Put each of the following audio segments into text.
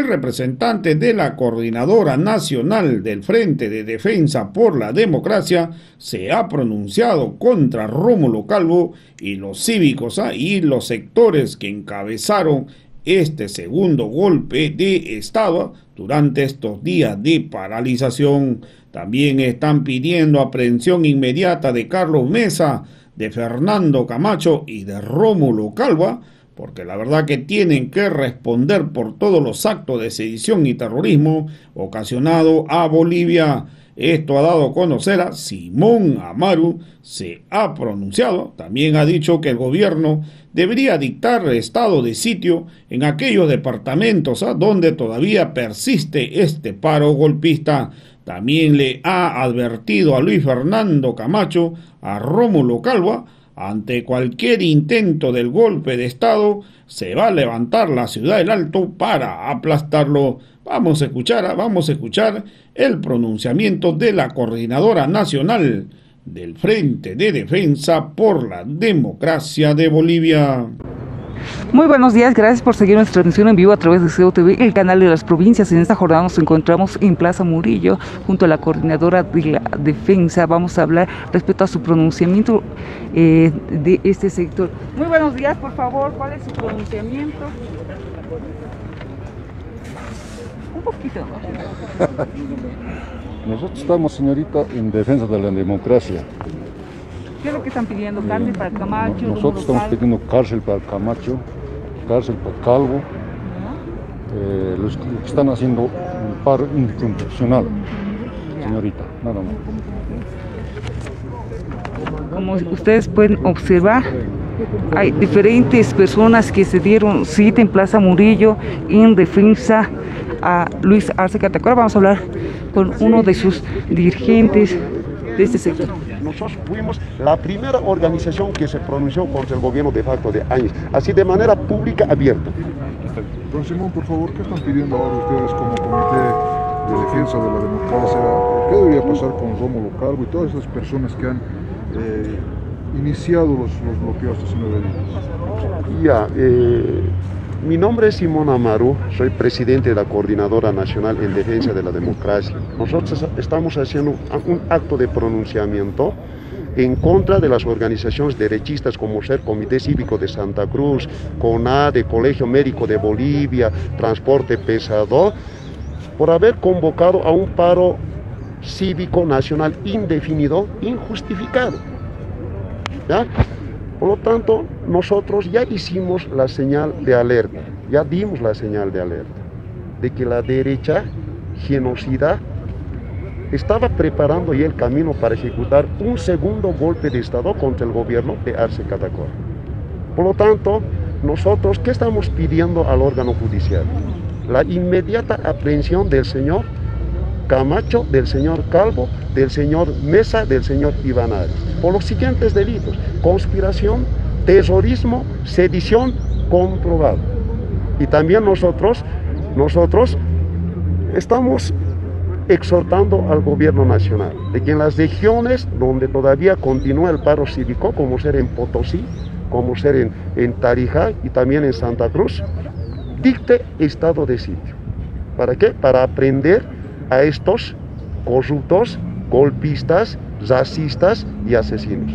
El representante de la Coordinadora Nacional del Frente de Defensa por la Democracia se ha pronunciado contra Rómulo Calvo y los cívicos y los sectores que encabezaron este segundo golpe de Estado durante estos días de paralización. También están pidiendo aprehensión inmediata de Carlos Mesa, de Fernando Camacho y de Rómulo Calva porque la verdad que tienen que responder por todos los actos de sedición y terrorismo ocasionado a Bolivia. Esto ha dado a conocer a Simón Amaru, se ha pronunciado, también ha dicho que el gobierno debería dictar estado de sitio en aquellos departamentos ¿ah? donde todavía persiste este paro golpista. También le ha advertido a Luis Fernando Camacho, a Rómulo Calva, ante cualquier intento del golpe de Estado, se va a levantar la ciudad del Alto para aplastarlo. Vamos a escuchar, vamos a escuchar el pronunciamiento de la Coordinadora Nacional del Frente de Defensa por la Democracia de Bolivia. Muy buenos días, gracias por seguir nuestra transmisión en vivo a través de COTV, el canal de las provincias. En esta jornada nos encontramos en Plaza Murillo junto a la coordinadora de la defensa. Vamos a hablar respecto a su pronunciamiento eh, de este sector. Muy buenos días, por favor, ¿cuál es su pronunciamiento? Un poquito. Nosotros estamos, señorita, en defensa de la democracia. ¿Qué es lo que están pidiendo? ¿Cárcel para Camacho? Nosotros estamos pidiendo cárcel para Camacho, cárcel para Calvo. Eh, los que están haciendo un paro inconstitucional, señorita, nada más. Como ustedes pueden observar, hay diferentes personas que se dieron cita en Plaza Murillo en defensa a Luis Arce Catacora. Vamos a hablar con uno de sus dirigentes de este sector. Nosotros fuimos la primera organización que se pronunció contra el gobierno de facto de años, así de manera pública, abierta. Don Simón, por favor, ¿qué están pidiendo ahora ustedes como comité de defensa de la democracia? ¿Qué debería pasar con Rómulo Calvo y todas esas personas que han eh, iniciado los, los bloqueos hace nueve días? Ya, eh, mi nombre es Simón Amaru, soy presidente de la Coordinadora Nacional en Defensa de la Democracia. Nosotros estamos haciendo un acto de pronunciamiento en contra de las organizaciones derechistas como ser Comité Cívico de Santa Cruz, CONADE, Colegio Médico de Bolivia, Transporte Pesado, por haber convocado a un paro cívico nacional indefinido, injustificado. ¿Ya? Por lo tanto, nosotros ya hicimos la señal de alerta, ya dimos la señal de alerta, de que la derecha genocida estaba preparando ya el camino para ejecutar un segundo golpe de Estado contra el gobierno de Arce Catacora. Por lo tanto, nosotros, ¿qué estamos pidiendo al órgano judicial? La inmediata aprehensión del señor Camacho, del señor Calvo, del señor Mesa, del señor Ivanares, por los siguientes delitos, conspiración, terrorismo, sedición, comprobado. Y también nosotros, nosotros estamos exhortando al gobierno nacional de que en las regiones donde todavía continúa el paro cívico, como ser en Potosí, como ser en, en Tarija y también en Santa Cruz, dicte estado de sitio. ¿Para qué? Para aprender a estos corruptos, golpistas, racistas y asesinos.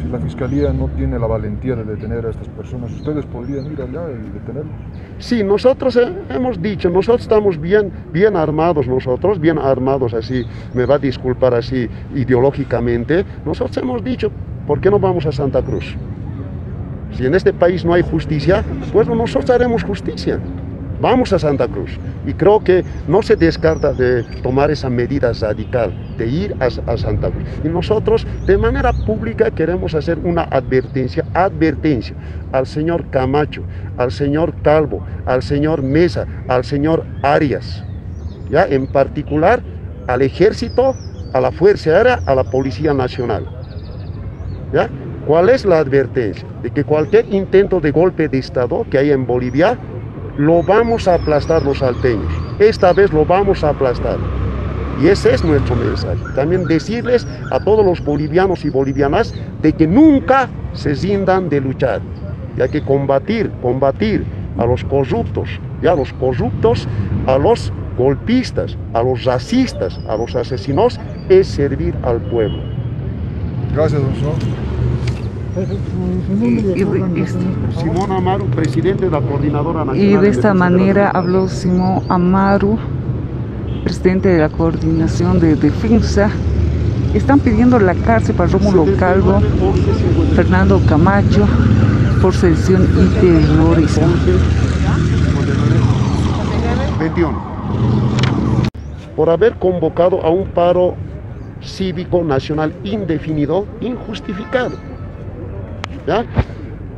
Si la Fiscalía no tiene la valentía de detener a estas personas, ¿ustedes podrían ir allá y detenerlos? Sí, nosotros hemos dicho, nosotros estamos bien, bien armados, nosotros, bien armados así, me va a disculpar así ideológicamente, nosotros hemos dicho, ¿por qué no vamos a Santa Cruz? Si en este país no hay justicia, pues nosotros haremos justicia vamos a Santa Cruz. Y creo que no se descarta de tomar esa medida radical, de ir a, Santa Cruz. Y nosotros de manera pública queremos hacer una advertencia, advertencia al señor Camacho, al señor Calvo, al señor Mesa, al señor Arias, ¿ya? en particular al ejército, a la Fuerza Aérea, a la Policía Nacional. ¿Ya? ¿Cuál es la advertencia? De que cualquier intento de golpe de Estado que haya en Bolivia lo vamos a aplastar los salteños. Esta vez lo vamos a aplastar. Y ese es nuestro mensaje. También decirles a todos los bolivianos y bolivianas de que nunca se rindan de luchar. Y hay que combatir, combatir a los corruptos, y a los corruptos, a los golpistas, a los racistas, a los asesinos, es servir al pueblo. Gracias, don Simón. Simón Amaru, presidente de la Coordinadora Nacional. Y de esta manera habló Simón Amaru, presidente de la Coordinación de Defensa. Están pidiendo la cárcel para Rómulo Calvo, 79, 11, 59. Fernando Camacho, por sedición y terrorismo. 21. Por haber convocado a un paro cívico nacional indefinido, injustificado. ¿Ya?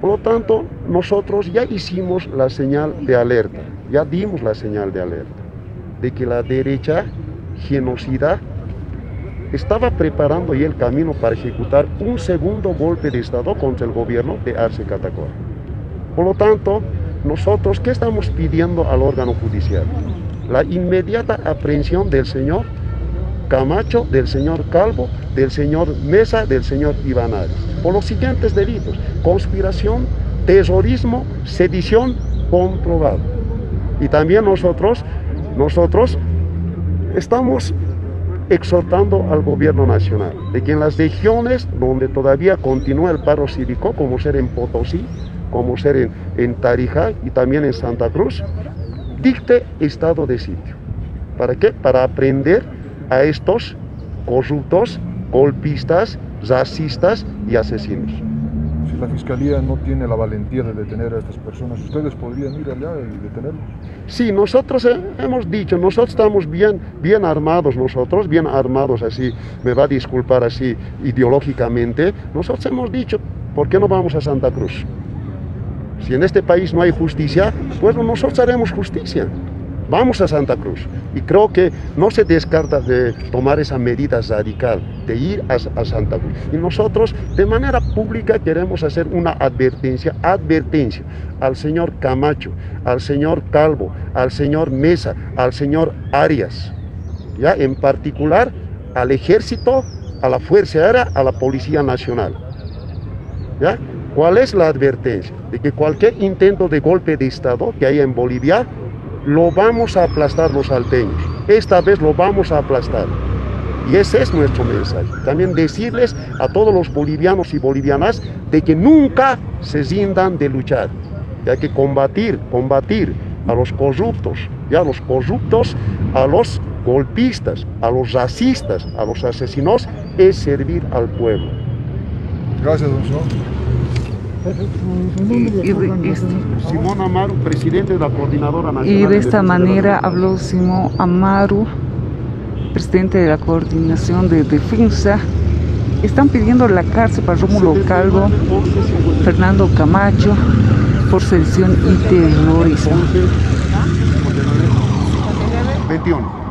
Por lo tanto, nosotros ya hicimos la señal de alerta, ya dimos la señal de alerta, de que la derecha genocida estaba preparando ya el camino para ejecutar un segundo golpe de Estado contra el gobierno de Arce Catacora. Por lo tanto, nosotros, ¿qué estamos pidiendo al órgano judicial? La inmediata aprehensión del señor Camacho, del señor Calvo, del señor Mesa, del señor Ivanares, por los siguientes delitos, conspiración, terrorismo, sedición comprobado. Y también nosotros, nosotros estamos exhortando al gobierno nacional de que en las regiones donde todavía continúa el paro cívico, como ser en Potosí, como ser en, en Tarija y también en Santa Cruz, dicte estado de sitio. ¿Para qué? Para aprender a estos corruptos, golpistas, racistas y asesinos. Si la fiscalía no tiene la valentía de detener a estas personas, ¿ustedes podrían ir allá y detenerlos? Sí, nosotros eh, hemos dicho, nosotros estamos bien, bien armados, nosotros, bien armados así, me va a disculpar así ideológicamente, nosotros hemos dicho, ¿por qué no vamos a Santa Cruz? Si en este país no hay justicia, pues nosotros haremos justicia. Vamos a Santa Cruz. Y creo que no se descarta de tomar esa medida radical, de ir a, a Santa Cruz. Y nosotros de manera pública queremos hacer una advertencia, advertencia al señor Camacho, al señor Calvo, al señor Mesa, al señor Arias. ¿ya? En particular al ejército, a la Fuerza Aérea, a la Policía Nacional. ¿ya? ¿Cuál es la advertencia? De que cualquier intento de golpe de Estado que haya en Bolivia, lo vamos a aplastar los salteños. Esta vez lo vamos a aplastar. Y ese es nuestro mensaje. También decirles a todos los bolivianos y bolivianas de que nunca se rindan de luchar. Hay que combatir, combatir a los corruptos, y a los corruptos, a los golpistas, a los racistas, a los asesinos, es servir al pueblo. Gracias, don Simón. Y, y de, es- Simón Amaru, presidente de la Coordinadora Nacional. y de esta manera habló Simón Amaru, presidente de la Coordinación de Defensa. Están pidiendo la cárcel para Rómulo Calvo, 11, 59. Fernando Camacho, por sedición y terrorismo. 11, 59. 21.